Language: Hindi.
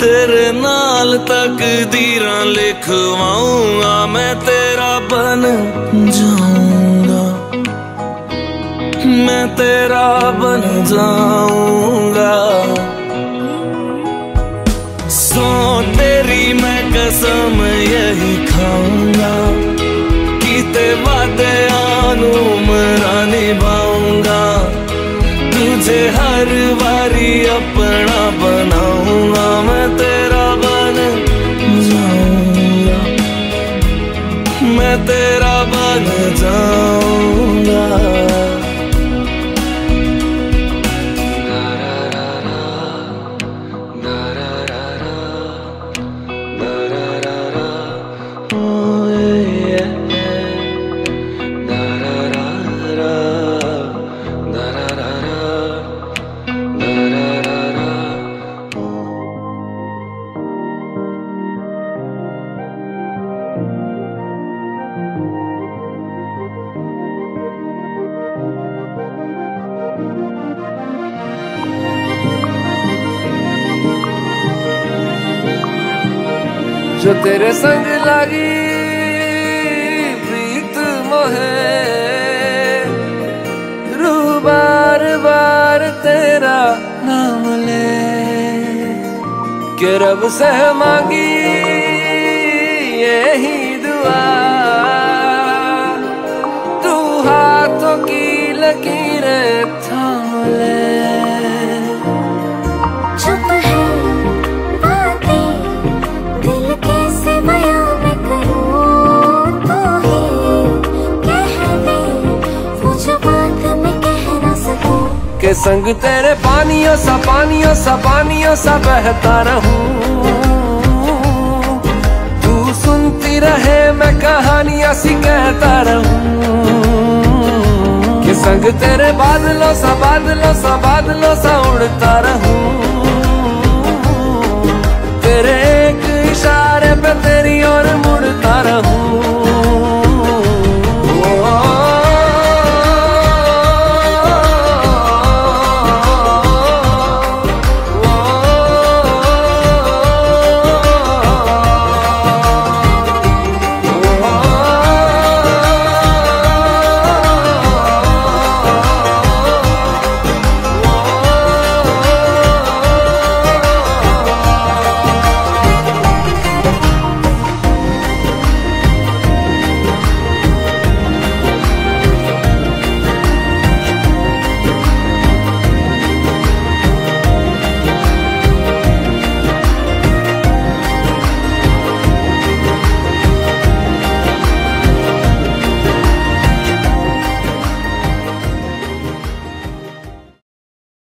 तेरे नाल तक दीर लिखवाऊँगा मैं तेरा बन जाऊँगा। मैं तेरा बन जाऊँगा बन जो तेरे संग लगी प्रीत मोहे। रू बार बार तेरा नाम ले। के रब से मांगी? के संग तेरे पानियों सा पानियों सा पानियों सा बहता रहूँ। तू सुनती रहे, मैं कहानियाँ सी कहता रहूँ। के संग तेरे बादलों सा बादलों सा बादलों सा उड़ता रहूँ। तेरे एक इशारे पे तेरी और मुझे